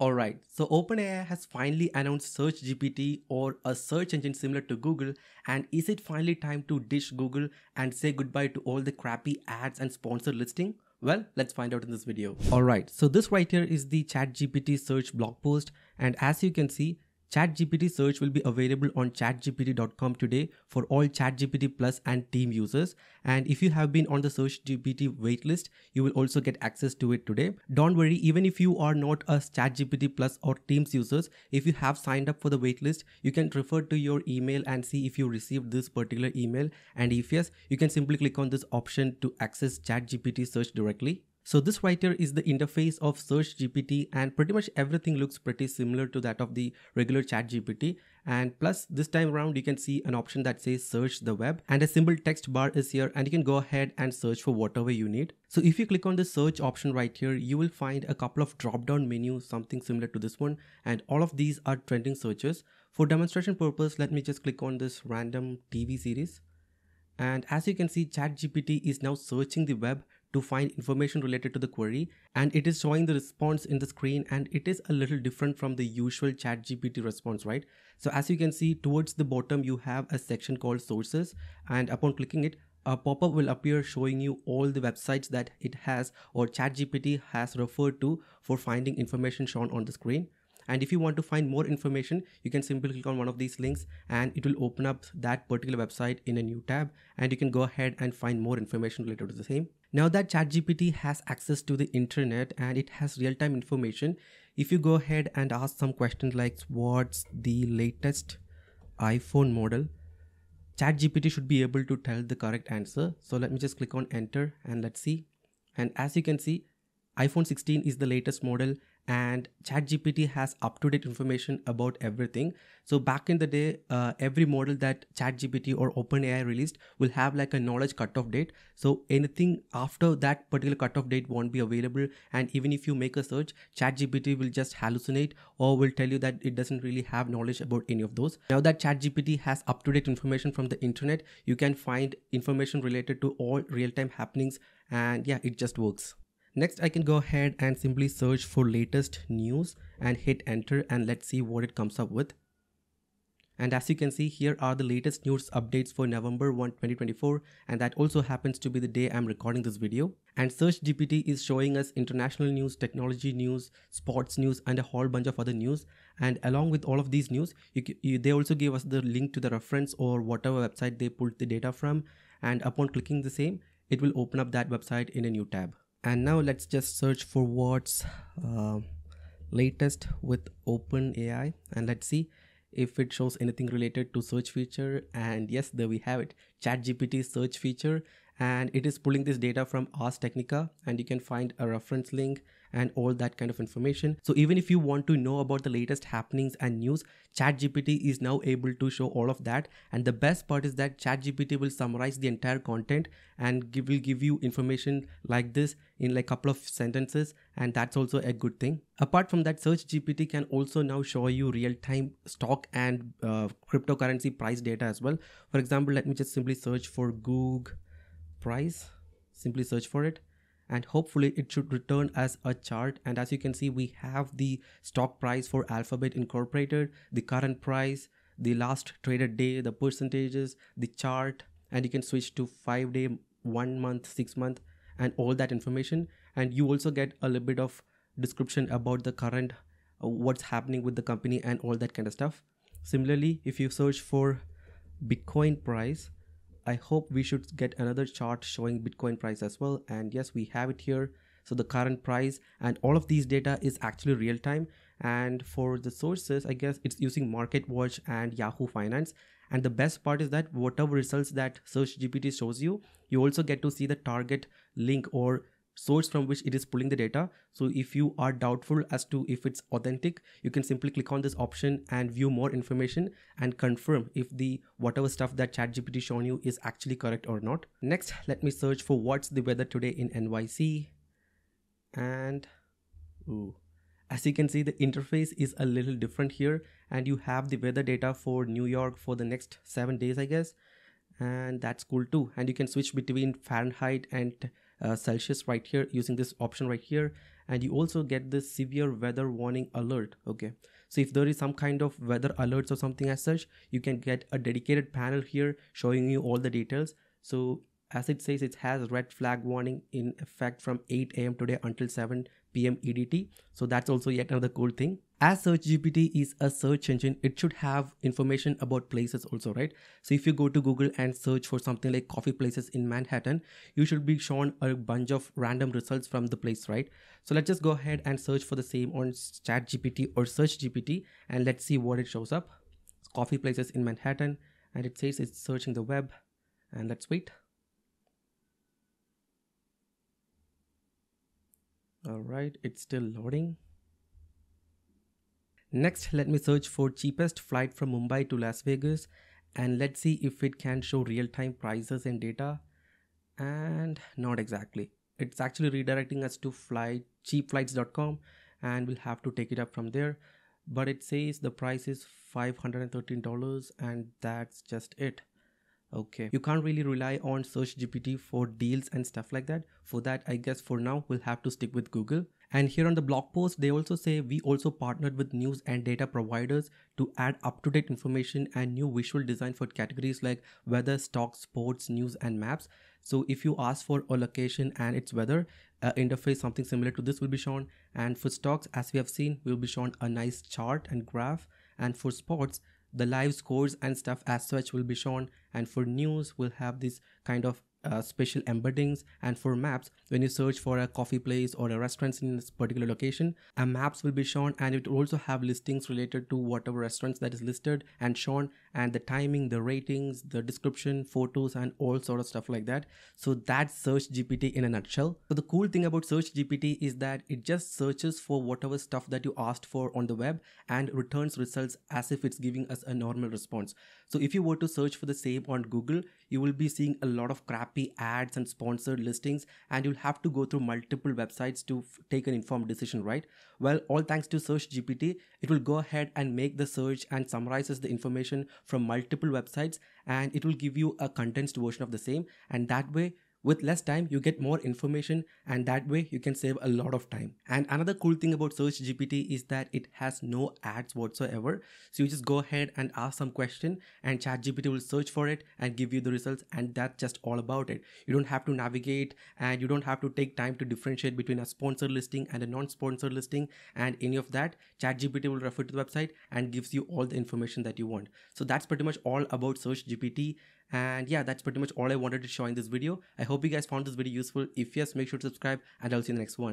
Alright, so OpenAI has finally announced Search GPT or a search engine similar to Google and is it finally time to dish Google and say goodbye to all the crappy ads and sponsored listing? Well, let's find out in this video. Alright, so this right here is the ChatGPT search blog post and as you can see, ChatGPT search will be available on chatgpt.com today for all ChatGPT Plus and team users. And if you have been on the Search GPT waitlist, you will also get access to it today. Don't worry, even if you are not a ChatGPT Plus or Teams users, if you have signed up for the waitlist, you can refer to your email and see if you received this particular email. And if yes, you can simply click on this option to access ChatGPT search directly. So this right here is the interface of Search GPT and pretty much everything looks pretty similar to that of the regular chat GPT. And plus this time around you can see an option that says search the web and a simple text bar is here and you can go ahead and search for whatever you need. So if you click on the search option right here, you will find a couple of drop down menus, something similar to this one. And all of these are trending searches. For demonstration purpose, let me just click on this random TV series. And as you can see, ChatGPT is now searching the web to find information related to the query and it is showing the response in the screen and it is a little different from the usual chat GPT response, right? So as you can see towards the bottom, you have a section called sources and upon clicking it, a pop-up will appear showing you all the websites that it has or ChatGPT has referred to for finding information shown on the screen and if you want to find more information you can simply click on one of these links and it will open up that particular website in a new tab and you can go ahead and find more information related to the same now that ChatGPT has access to the internet and it has real-time information, if you go ahead and ask some questions like what's the latest iPhone model, ChatGPT should be able to tell the correct answer. So let me just click on enter and let's see. And as you can see, iPhone 16 is the latest model and ChatGPT has up-to-date information about everything. So back in the day, uh, every model that ChatGPT or OpenAI released will have like a knowledge cutoff date. So anything after that particular cutoff date won't be available. And even if you make a search, ChatGPT will just hallucinate or will tell you that it doesn't really have knowledge about any of those. Now that ChatGPT has up-to-date information from the internet, you can find information related to all real-time happenings and yeah, it just works. Next, I can go ahead and simply search for latest news and hit enter and let's see what it comes up with. And as you can see, here are the latest news updates for November 1, 2024. And that also happens to be the day I'm recording this video. And Search GPT is showing us international news, technology news, sports news, and a whole bunch of other news. And along with all of these news, you, you, they also give us the link to the reference or whatever website they pulled the data from. And upon clicking the same, it will open up that website in a new tab and now let's just search for what's uh, latest with OpenAI. And let's see if it shows anything related to search feature. And yes there we have it chat gpt search feature. And it is pulling this data from ars technica. And you can find a reference link and all that kind of information. So even if you want to know about the latest happenings and news, ChatGPT is now able to show all of that. And the best part is that ChatGPT will summarize the entire content and give, will give you information like this in like a couple of sentences. And that's also a good thing. Apart from that, Search GPT can also now show you real-time stock and uh, cryptocurrency price data as well. For example, let me just simply search for Google price. Simply search for it and hopefully it should return as a chart. And as you can see we have the stock price for alphabet incorporated the current price the last traded day the percentages the chart and you can switch to five day one month six month and all that information. And you also get a little bit of description about the current uh, what's happening with the company and all that kind of stuff. Similarly if you search for bitcoin price I hope we should get another chart showing Bitcoin price as well. And yes, we have it here. So the current price and all of these data is actually real time. And for the sources, I guess it's using MarketWatch and Yahoo Finance. And the best part is that whatever results that Search GPT shows you, you also get to see the target link or source from which it is pulling the data. So if you are doubtful as to if it's authentic, you can simply click on this option and view more information and confirm if the whatever stuff that ChatGPT shown you is actually correct or not. Next, let me search for what's the weather today in NYC. And ooh, as you can see, the interface is a little different here and you have the weather data for New York for the next seven days, I guess. And that's cool too. And you can switch between Fahrenheit and uh, Celsius right here using this option right here. And you also get this severe weather warning alert okay? So if there is some kind of weather alerts or something as such you can get a dedicated panel here showing you all the details. So as it says it has red flag warning in effect from 8 a.m today until 7 p.m edt so that's also yet another cool thing as searchgpt is a search engine it should have information about places also right? So if you go to google and search for something like coffee places in manhattan you should be shown a bunch of random results from the place right? So let's just go ahead and search for the same on chatgpt or searchgpt and let's see what it shows up. Coffee places in manhattan and it says it's searching the web and let's wait. All right it's still loading next let me search for cheapest flight from mumbai to las vegas and let's see if it can show real-time prices and data. And not exactly. It's actually redirecting us to flight cheapflights.com and we'll have to take it up from there. But it says the price is $513 and that's just it. Okay. You can't really rely on search gpt for deals and stuff like that. For that i guess for now we'll have to stick with google and here on the blog post they also say we also partnered with news and data providers to add up-to-date information and new visual design for categories like weather stocks sports news and maps. So if you ask for a location and its weather uh, interface something similar to this will be shown. And for stocks as we have seen will be shown a nice chart and graph. And for sports the live scores and stuff as such will be shown. And for news we'll have this kind of uh, special embeddings and for maps when you search for a coffee place or a restaurant in this particular location a maps will be shown and it will also have listings related to whatever restaurants that is listed and shown and the timing the ratings the description photos and all sort of stuff like that. So that's search gpt in a nutshell. So the cool thing about search gpt is that it just searches for whatever stuff that you asked for on the web and returns results as if it's giving us a normal response. So if you were to search for the same on google you will be seeing a lot of crappy ads and sponsored listings and you'll have to go through multiple websites to f- take an informed decision right? Well all thanks to search gpt it will go ahead and make the search and summarizes the information from multiple websites and it will give you a condensed version of the same. And that way with less time you get more information and that way you can save a lot of time. And another cool thing about search gpt is that it has no ads whatsoever. So you just go ahead and ask some question and chat gpt will search for it and give you the results and that's just all about it. You don't have to navigate and you don't have to take time to differentiate between a sponsored listing and a non-sponsored listing and any of that. Chat gpt will refer to the website and gives you all the information that you want. So that's pretty much all about search gpt and yeah, that's pretty much all I wanted to show in this video. I hope you guys found this video useful. If yes, make sure to subscribe and I'll see you in the next one.